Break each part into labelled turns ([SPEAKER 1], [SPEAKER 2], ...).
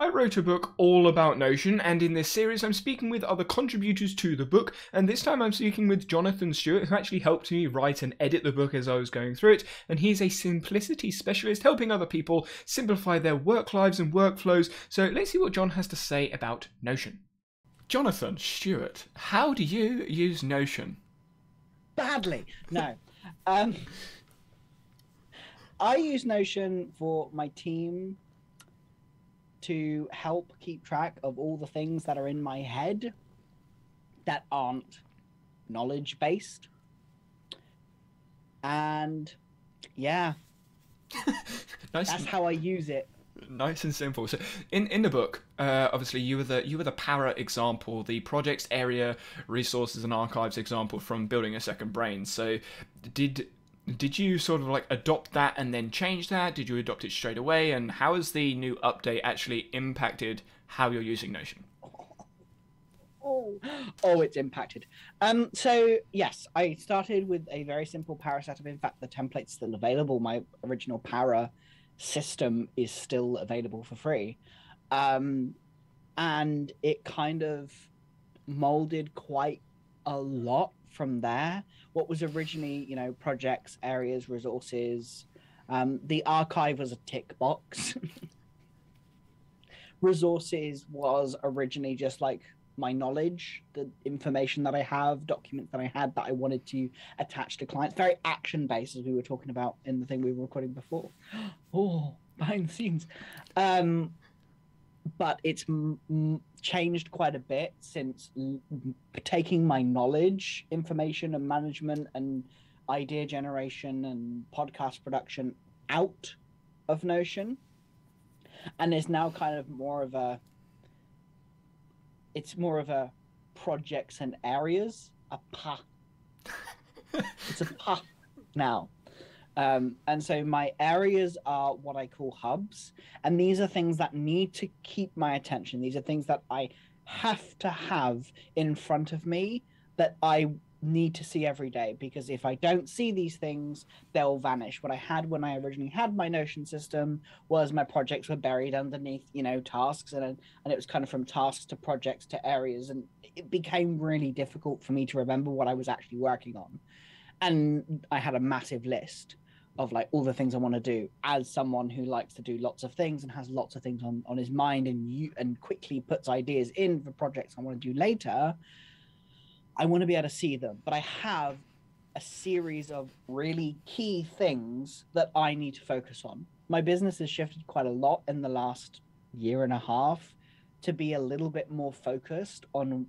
[SPEAKER 1] I wrote a book all about Notion, and in this series, I'm speaking with other contributors to the book. And this time, I'm speaking with Jonathan Stewart, who actually helped me write and edit the book as I was going through it. And he's a simplicity specialist, helping other people simplify their work lives and workflows. So let's see what John has to say about Notion. Jonathan Stewart, how do you use Notion?
[SPEAKER 2] Badly. No. um, I use Notion for my team to help keep track of all the things that are in my head that aren't knowledge based. And yeah,
[SPEAKER 1] nice.
[SPEAKER 2] that's how I use it.
[SPEAKER 1] Nice and simple. So, in in the book, uh, obviously you were the you were the para example, the projects area, resources and archives example from building a second brain. So, did did you sort of like adopt that and then change that? Did you adopt it straight away? And how has the new update actually impacted how you're using Notion?
[SPEAKER 2] Oh, oh, it's impacted. Um, so yes, I started with a very simple para setup. In fact, the template's still available. My original para system is still available for free, um, and it kind of molded quite a lot from there. What was originally, you know, projects, areas, resources. Um, the archive was a tick box. resources was originally just like my knowledge, the information that I have, documents that I had that I wanted to attach to clients. Very action based, as we were talking about in the thing we were recording before. Oh, behind the scenes. Um, but it's m- changed quite a bit since l- taking my knowledge, information, and management and idea generation and podcast production out of Notion, and is now kind of more of a. It's more of a projects and areas, a pa. it's a pa now. Um, and so my areas are what I call hubs. And these are things that need to keep my attention. These are things that I have to have in front of me that I need to see every day because if I don't see these things, they'll vanish. What I had when I originally had my Notion system was my projects were buried underneath, you know, tasks and and it was kind of from tasks to projects to areas and it became really difficult for me to remember what I was actually working on. And I had a massive list of like all the things I want to do as someone who likes to do lots of things and has lots of things on, on his mind and you and quickly puts ideas in for projects I want to do later. I want to be able to see them, but I have a series of really key things that I need to focus on. My business has shifted quite a lot in the last year and a half to be a little bit more focused on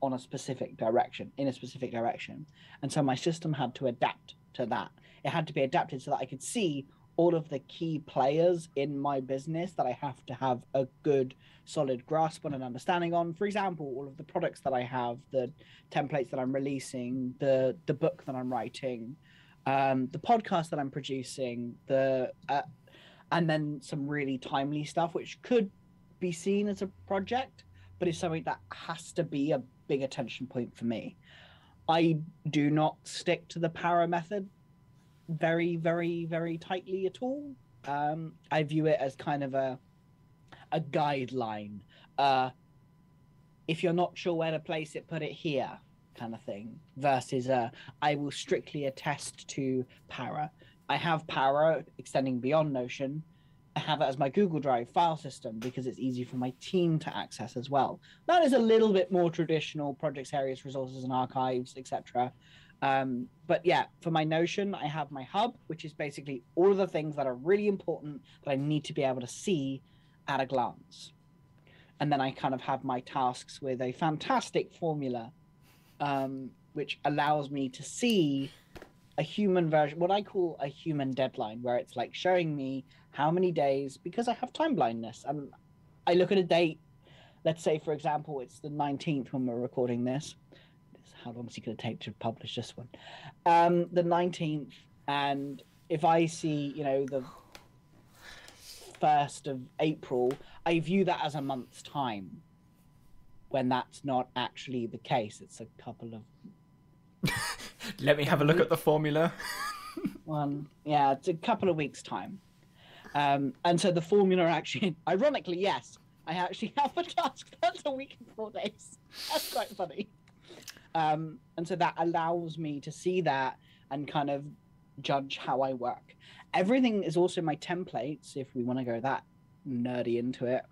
[SPEAKER 2] on a specific direction in a specific direction and so my system had to adapt to that it had to be adapted so that I could see all of the key players in my business that I have to have a good solid grasp on and understanding on. For example, all of the products that I have, the templates that I'm releasing, the the book that I'm writing, um, the podcast that I'm producing, the uh, and then some really timely stuff which could be seen as a project, but is something that has to be a big attention point for me. I do not stick to the para method very, very, very tightly at all. Um, I view it as kind of a a guideline. Uh, if you're not sure where to place it, put it here, kind of thing. Versus, uh, I will strictly attest to Para. I have Para extending beyond Notion. I have it as my Google Drive file system because it's easy for my team to access as well. That is a little bit more traditional projects, areas, resources, and archives, etc. Um, but yeah, for my Notion, I have my hub, which is basically all of the things that are really important that I need to be able to see at a glance. And then I kind of have my tasks with a fantastic formula, um, which allows me to see a human version, what I call a human deadline, where it's like showing me how many days, because I have time blindness. And I look at a date, let's say, for example, it's the 19th when we're recording this how long is it going to take to publish this one? Um, the 19th, and if I see, you know, the 1st of April, I view that as a month's time when that's not actually the case. It's a couple of.
[SPEAKER 1] Let me have a look at the formula.
[SPEAKER 2] One, yeah, it's a couple of weeks' time. Um, and so the formula actually, ironically, yes, I actually have a task that's a week and four days. That's quite funny. Um, and so that allows me to see that and kind of judge how I work. Everything is also my templates, if we want to go that nerdy into it.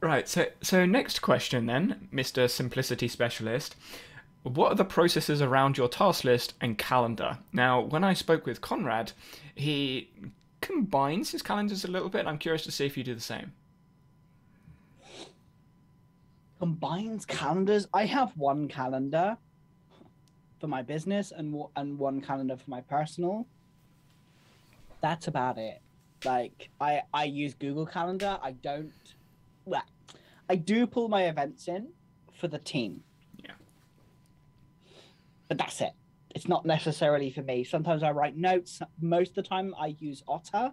[SPEAKER 1] Right. So, so next question then, Mr. Simplicity Specialist. What are the processes around your task list and calendar? Now, when I spoke with Conrad, he combines his calendars a little bit. I'm curious to see if you do the same.
[SPEAKER 2] Combines calendars. I have one calendar for my business and and one calendar for my personal. That's about it. Like I I use Google Calendar. I don't. Well, I do pull my events in for the team.
[SPEAKER 1] Yeah.
[SPEAKER 2] But that's it. It's not necessarily for me. Sometimes I write notes. Most of the time, I use Otter,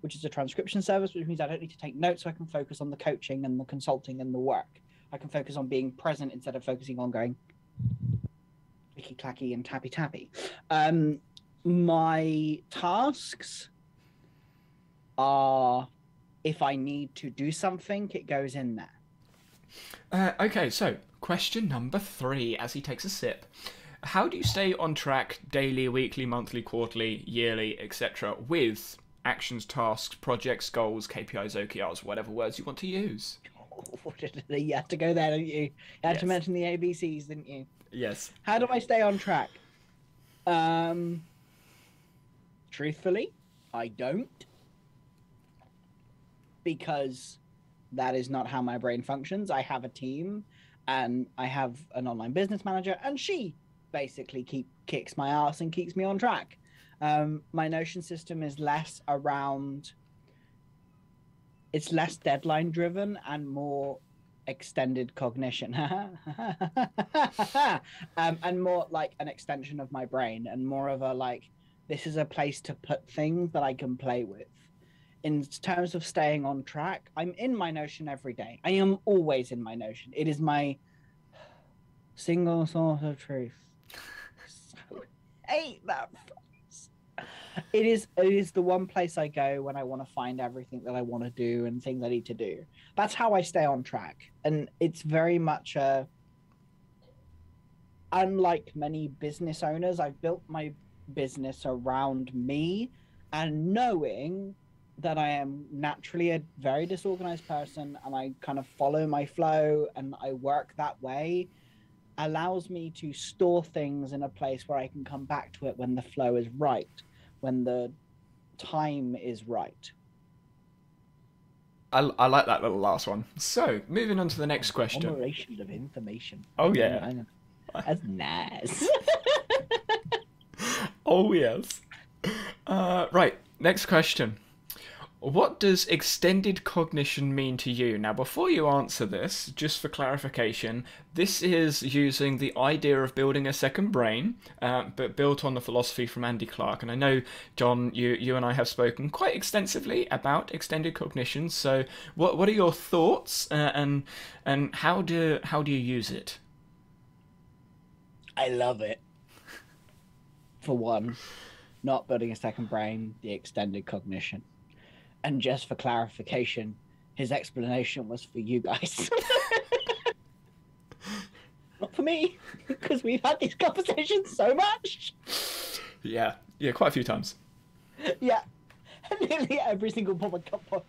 [SPEAKER 2] which is a transcription service, which means I don't need to take notes, so I can focus on the coaching and the consulting and the work. I can focus on being present instead of focusing on going clicky clacky and tappy tappy. Um, my tasks are if I need to do something, it goes in there.
[SPEAKER 1] Uh, okay, so question number three as he takes a sip. How do you stay on track daily, weekly, monthly, quarterly, yearly, etc., with actions, tasks, projects, goals, KPIs, OKRs, whatever words you want to use?
[SPEAKER 2] you had to go there, don't you? You had
[SPEAKER 1] Yes.
[SPEAKER 2] to mention the ABCs, didn't you?
[SPEAKER 1] Yes.
[SPEAKER 2] How do I stay on track? Um, truthfully, I don't. Because that is not how my brain functions. I have a team and I have an online business manager, and she basically keep kicks my ass and keeps me on track. Um, my Notion system is less around. It's less deadline driven and more extended cognition. Um, and more like an extension of my brain and more of a like this is a place to put things that i can play with. In terms of staying on track i'm in my notion every day. I am always in my notion. It is my single source of truth. So hate that it is it is the one place i go when i want to find everything that i want to do and things i need to do that's how I stay on track. And it's very much a unlike many business owners, I've built my business around me and knowing that I am naturally a very disorganized person and I kind of follow my flow and I work that way allows me to store things in a place where I can come back to it when the flow is right, when the time is right.
[SPEAKER 1] I, I like that little last one. So, moving on to the next question.
[SPEAKER 2] Conglomeration of information.
[SPEAKER 1] Oh, yeah.
[SPEAKER 2] That's nice.
[SPEAKER 1] Oh, yes. Uh, right, next question. What does extended cognition mean to you? Now, before you answer this, just for clarification, this is using the idea of building a second brain, uh, but built on the philosophy from Andy Clark. And I know, John, you, you and I have spoken quite extensively about extended cognition. So, what what are your thoughts, uh, and and how do how do you use it?
[SPEAKER 2] I love it. For one, not building a second brain, the extended cognition. And just for clarification, his explanation was for you guys. not for me, because we've had these conversations so much.
[SPEAKER 1] Yeah, yeah, quite a few times.
[SPEAKER 2] Yeah. Nearly every single pop- pop-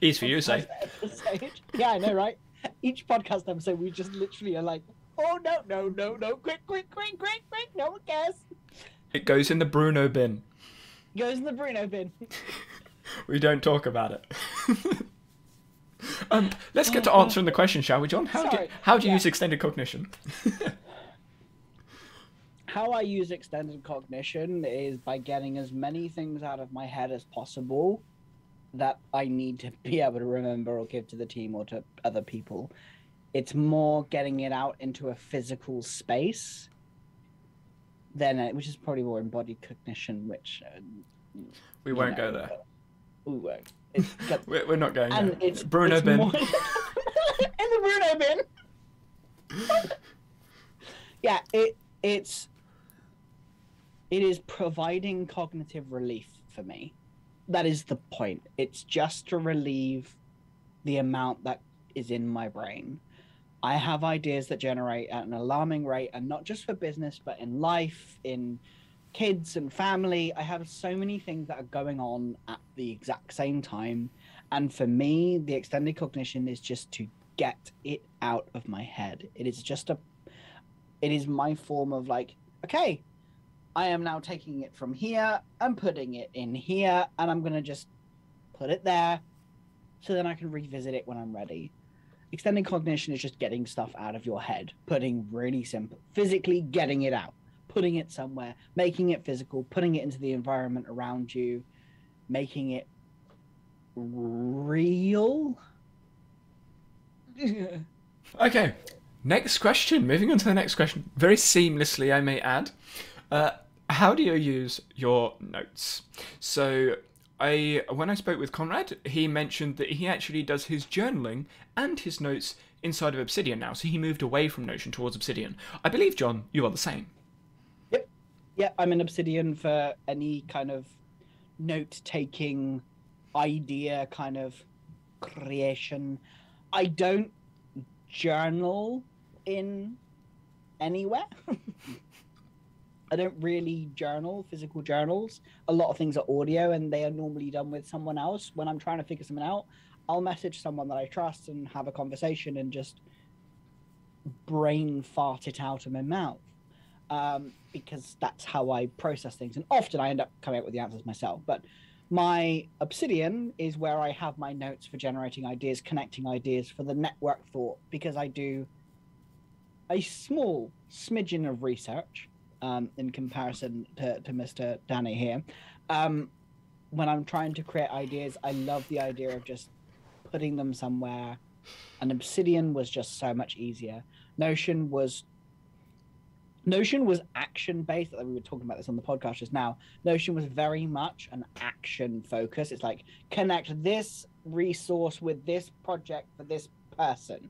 [SPEAKER 1] Ease for you, say.
[SPEAKER 2] episode. Yeah, I know, right? Each podcast episode, we just literally are like, oh no, no, no, no, quick, quick, quick, quick, quick, no one cares.
[SPEAKER 1] It goes in the Bruno bin.
[SPEAKER 2] Goes in the Bruno bin.
[SPEAKER 1] We don't talk about it. um, let's get to
[SPEAKER 2] Oh,
[SPEAKER 1] answering the question, shall we, John? How do
[SPEAKER 2] Sorry,
[SPEAKER 1] how do you
[SPEAKER 2] yeah.
[SPEAKER 1] use extended cognition?
[SPEAKER 2] How I use extended cognition is by getting as many things out of my head as possible that I need to be able to remember or give to the team or to other people. It's more getting it out into a physical space than it, which is probably more embodied cognition, which uh,
[SPEAKER 1] we won't
[SPEAKER 2] know,
[SPEAKER 1] go there.
[SPEAKER 2] We won't. Got-
[SPEAKER 1] We're, we're not going
[SPEAKER 2] and
[SPEAKER 1] there.
[SPEAKER 2] it's
[SPEAKER 1] Bruno
[SPEAKER 2] it's
[SPEAKER 1] bin.
[SPEAKER 2] more- in the Bruno bin. yeah, it it's it is providing cognitive relief for me. That is the point. It's just to relieve the amount that is in my brain. I have ideas that generate at an alarming rate, and not just for business, but in life, in kids and family. I have so many things that are going on at the exact same time. And for me, the extended cognition is just to get it out of my head. It is just a, it is my form of like, okay, I am now taking it from here and putting it in here, and I'm going to just put it there so then I can revisit it when I'm ready. Extended cognition is just getting stuff out of your head, putting really simple, physically getting it out, putting it somewhere, making it physical, putting it into the environment around you, making it real.
[SPEAKER 1] okay, next question. Moving on to the next question. Very seamlessly, I may add. Uh, how do you use your notes? So I when I spoke with Conrad, he mentioned that he actually does his journaling and his notes inside of Obsidian now. So he moved away from Notion towards Obsidian. I believe, John, you are the same.
[SPEAKER 2] Yep. Yeah, I'm in Obsidian for any kind of note taking idea kind of creation. I don't journal in anywhere. I don't really journal physical journals. A lot of things are audio and they are normally done with someone else. When I'm trying to figure something out, I'll message someone that I trust and have a conversation and just brain fart it out of my mouth. Um, because that's how I process things. And often I end up coming up with the answers myself. But my Obsidian is where I have my notes for generating ideas, connecting ideas for the network thought, because I do a small smidgen of research um, in comparison to, to Mr. Danny here. Um, when I'm trying to create ideas, I love the idea of just putting them somewhere. And Obsidian was just so much easier. Notion was Notion was action based. We were talking about this on the podcast just now. Notion was very much an action focus. It's like connect this resource with this project for this person.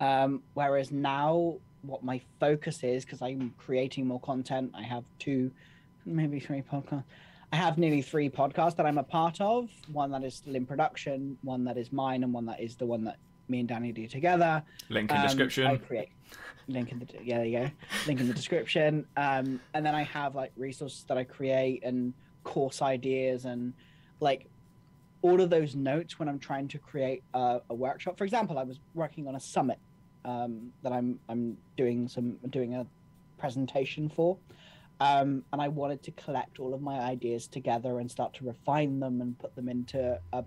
[SPEAKER 2] Um, whereas now what my focus is because I'm creating more content. I have two, maybe three podcasts. I have nearly three podcasts that I'm a part of. One that is still in production, one that is mine, and one that is the one that me and Danny do together.
[SPEAKER 1] Link in um, description.
[SPEAKER 2] I create link in the yeah there you go link in the description. Um, and then I have like resources that I create and course ideas and like all of those notes when I'm trying to create a, a workshop. For example, I was working on a summit um, that I'm I'm doing some doing a presentation for, um, and I wanted to collect all of my ideas together and start to refine them and put them into a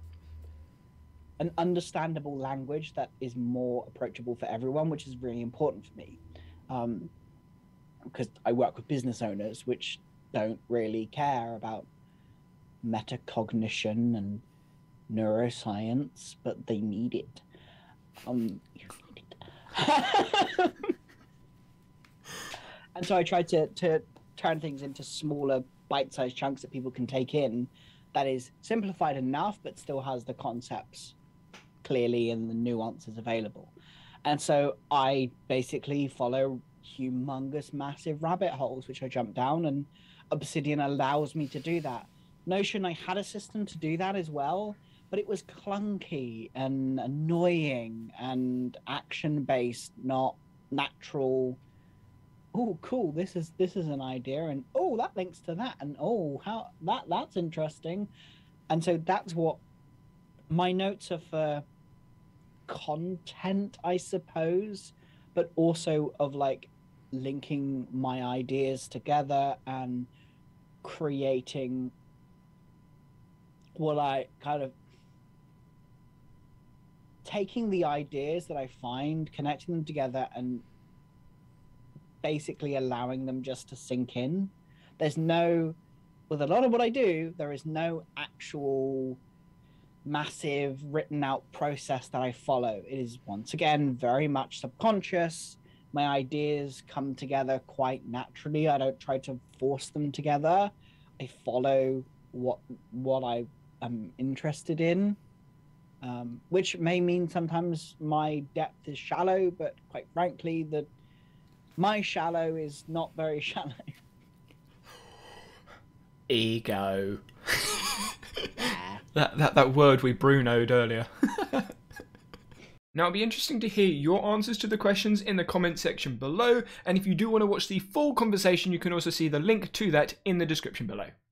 [SPEAKER 2] an understandable language that is more approachable for everyone, which is really important for me. Um, because I work with business owners which don't really care about metacognition and neuroscience, but they need it. Um, and so I tried to to turn things into smaller bite-sized chunks that people can take in that is simplified enough but still has the concepts clearly and the nuances available. And so I basically follow humongous massive rabbit holes which I jump down and Obsidian allows me to do that. Notion I had a system to do that as well, but it was clunky and annoying and action based, not natural. Oh, cool! This is this is an idea, and oh, that links to that, and oh, how that that's interesting, and so that's what my notes are for content, I suppose, but also of like linking my ideas together and creating what I kind of taking the ideas that I find, connecting them together, and basically allowing them just to sink in. There's no, with a lot of what I do, there is no actual massive written out process that I follow. It is once again very much subconscious. My ideas come together quite naturally. I don't try to force them together. I follow what what I am interested in um, which may mean sometimes my depth is shallow, but quite frankly, the my shallow is not very shallow.
[SPEAKER 1] Ego. that, that that word we Brunoed earlier. Now, it'll be interesting to hear your answers to the questions in the comment section below, and if you do want to watch the full conversation, you can also see the link to that in the description below.